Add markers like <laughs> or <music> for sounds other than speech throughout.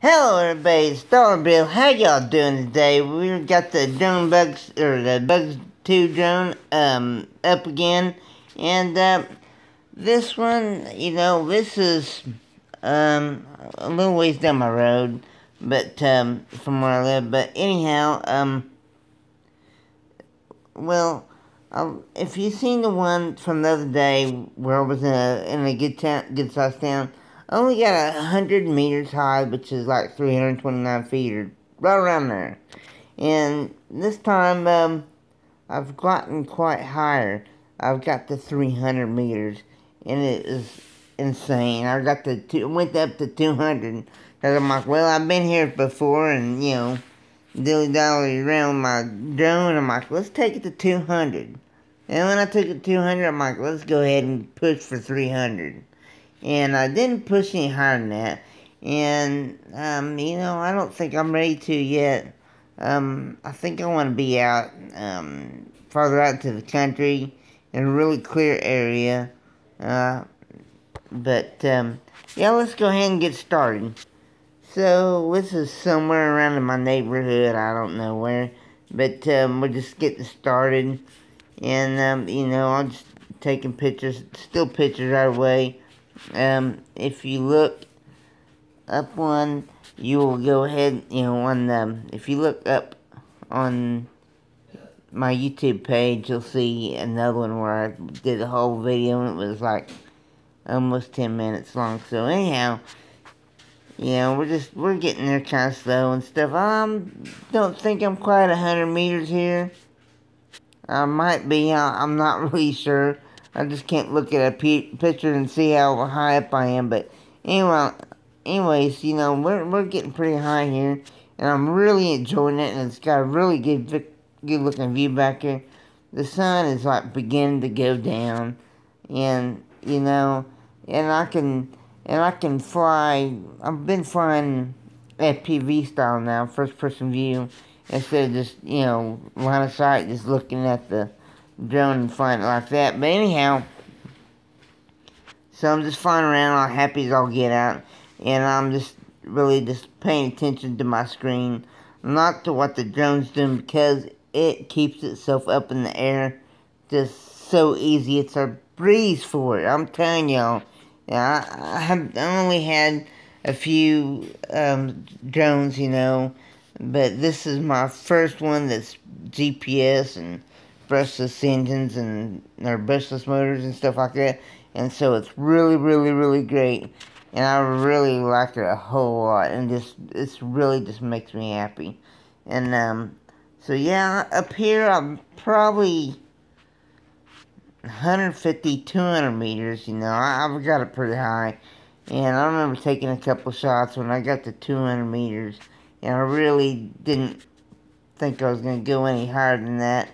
Hello everybody, it's Dollar Bill. How y'all doing today? We've got the drone bugs or the bugs two drone um up again. And uh, this one, you know, this is um a little ways down my road, but um from where I live. But anyhow, um well um, if you seen the one from the other day where I was in a in a good town good sized town only got a hundred meters high, which is like 329 feet or right around there. And this time, um, I've gotten quite higher. I've got the 300 meters, and it is insane. I got the two, went up to 200. Cause I'm like, well, I've been here before, and you know, dilly dally around my drone. I'm like, let's take it to 200. And when I took it to 200, I'm like, let's go ahead and push for 300 and I didn't push any higher than that. And um, you know, I don't think I'm ready to yet. Um, I think I want to be out um, farther out to the country in a really clear area. Uh, but um, yeah, let's go ahead and get started. So this is somewhere around in my neighborhood. I don't know where, but um, we're just getting started. And um, you know, I'm just taking pictures, still pictures right away um, if you look up one, you will go ahead, you know, on um, if you look up on my YouTube page, you'll see another one where I did a whole video and it was like almost 10 minutes long. So anyhow, you know, we're just, we're getting there kind of slow and stuff. I um, don't think I'm quite 100 meters here. I might be, I'm not <laughs> really sure. I just can't look at a picture and see how high up I am. But anyway, anyways, you know, we're, we're getting pretty high here. And I'm really enjoying it. And it's got a really good, good looking view back here. The sun is like beginning to go down. And, you know, and I can, and I can fly, I've been flying FPV style now, first person view. Instead of just, you know, line of sight, just looking at the drone flying like that. But anyhow, so I'm just flying around all happy as I'll get out. And I'm just really just paying attention to my screen. Not to what the drone's doing because it keeps itself up in the air. Just so easy. It's a breeze for it. I'm telling y'all. Yeah, I, I have only had a few um, drones, you know. But this is my first one that's GPS and brushless engines and or brushless motors and stuff like that. And so it's really, really, really great. And I really like it a whole lot. And just it's really just makes me happy. And um, so yeah, up here I'm probably 150, 200 meters. You know, I, I've got it pretty high. And I remember taking a couple shots when I got to 200 meters. And I really didn't think I was going to go any higher than that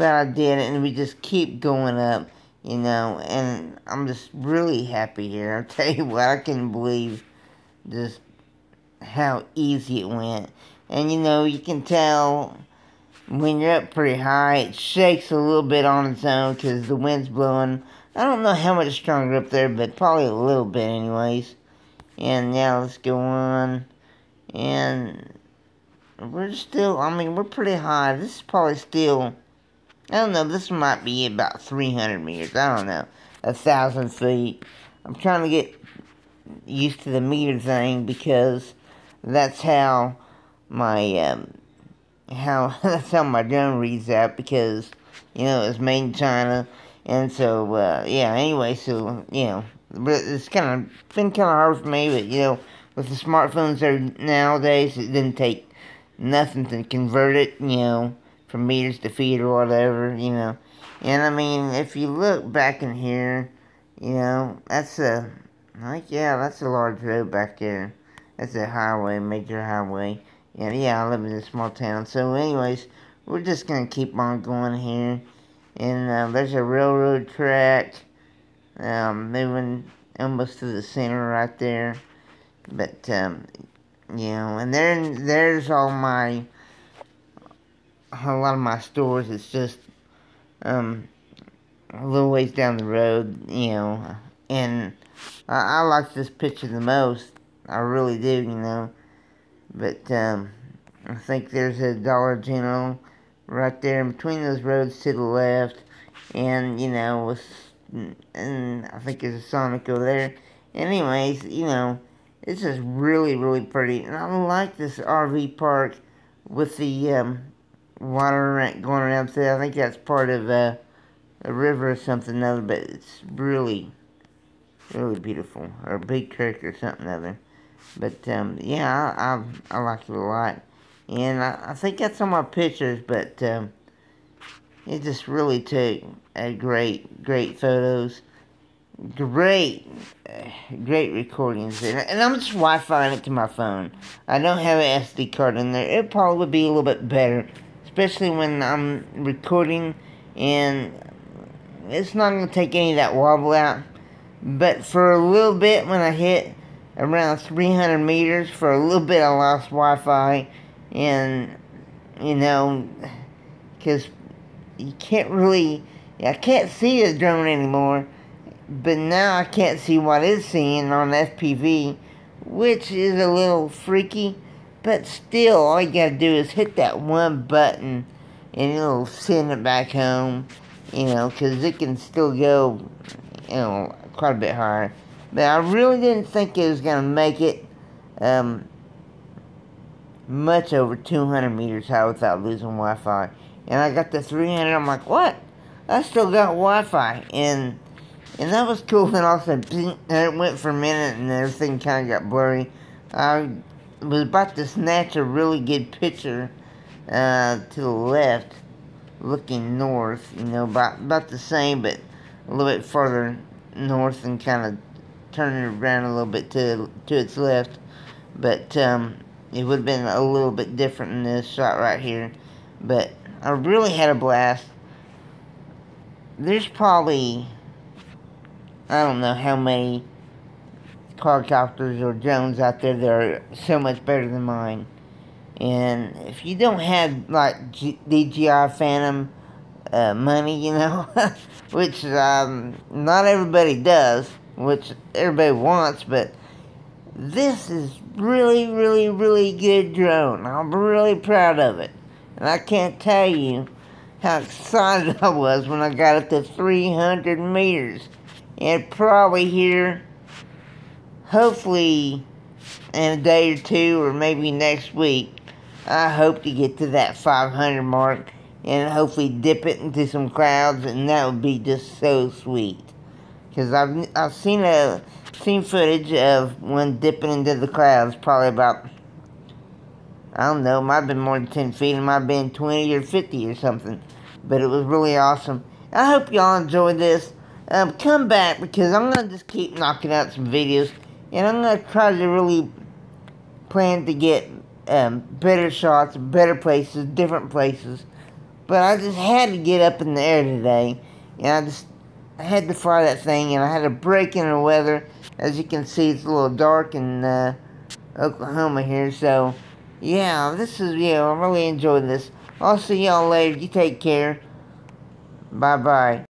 but I did and we just keep going up, you know, and I'm just really happy here. <laughs> I'll tell you what, I can't believe just how easy it went. And, you know, you can tell when you're up pretty high, it shakes a little bit on its own because the wind's blowing. I don't know how much stronger up there, but probably a little bit anyways. And now let's go on. And we're still, I mean, we're pretty high. This is probably still I don't know, this might be about 300 meters. I don't know. A thousand feet. I'm trying to get used to the meter thing because that's how my, um, how, <laughs> that's how my drone reads out because, you know, it's made in China. And so, uh, yeah, anyway, so, you know, but it's kind of, been kind of hard for me, but, you know, with the smartphones there nowadays, it didn't take nothing to convert it, you know, from meters to feet or whatever, you know. And I mean, if you look back in here, you know, that's a, like, yeah, that's a large road back there. That's a highway, major highway. And yeah, I live in a small town. So anyways, we're just going to keep on going here. And uh, there's a railroad track um, moving almost to the center right there. But, um, you know, and then there's all my a lot of my stores, it's just um, a little ways down the road, you know, and I, I like this picture the most. I really do, you know. But um, I think there's a Dollar General right there in between those roads to the left. And, you know, with, and I think there's a Sonic over there. Anyways, you know, it's just really, really pretty. And I like this RV park with the um, water going around there. I think that's part of uh, a river or something other, but it's really, really beautiful. Or a big creek or something other. But, um, yeah, I, I, I like it a lot. And I, I think that's on my pictures, but um, it just really took a great, great photos. Great, great recordings. And, and I'm just Wi-Fiing it to my phone. I don't have an SD card in there. It probably would be a little bit better. Especially when I'm recording and it's not going to take any of that wobble out. But for a little bit when I hit around 300 meters, for a little bit I lost Wi-Fi. And, you know, because you can't really, I can't see the drone anymore. But now I can't see what it's seeing on FPV, which is a little freaky. But still, all you gotta do is hit that one button and it'll send it back home, you know, because it can still go, you know, quite a bit higher. But I really didn't think it was gonna make it um, much over 200 meters high without losing Wi-Fi. And I got the 300, I'm like, what? I still got Wi-Fi. And and that was cool, <laughs> and also, and it went for a minute, and everything kind of got blurry. I was about to snatch a really good picture uh, to the left, looking north, you know, about, about the same, but a little bit further north and kind of turning around a little bit to, to its left. But um, it would have been a little bit different in this shot right here. But I really had a blast. There's probably, I don't know how many quadcopters or drones out there that are so much better than mine. And if you don't have like G DJI Phantom uh, money, you know, <laughs> which um, not everybody does, which everybody wants, but this is really, really, really good drone. I'm really proud of it. And I can't tell you how excited <laughs> I was when I got it to 300 meters. And probably here hopefully in a day or two or maybe next week, I hope to get to that 500 mark and hopefully dip it into some clouds and that would be just so sweet. Because I've, I've seen a seen footage of when dipping into the clouds, probably about, I don't know, might have been more than 10 feet, it might have been 20 or 50 or something. But it was really awesome. I hope y'all enjoyed this. Um, come back because I'm going to just keep knocking out some videos. And I'm going to try to really plan to get um, better shots, better places, different places. But I just had to get up in the air today. And I just I had to fly that thing. And I had a break in the weather. As you can see, it's a little dark in uh, Oklahoma here. So, yeah, this is, yeah, I really enjoyed this. I'll see y'all later. You take care. Bye-bye.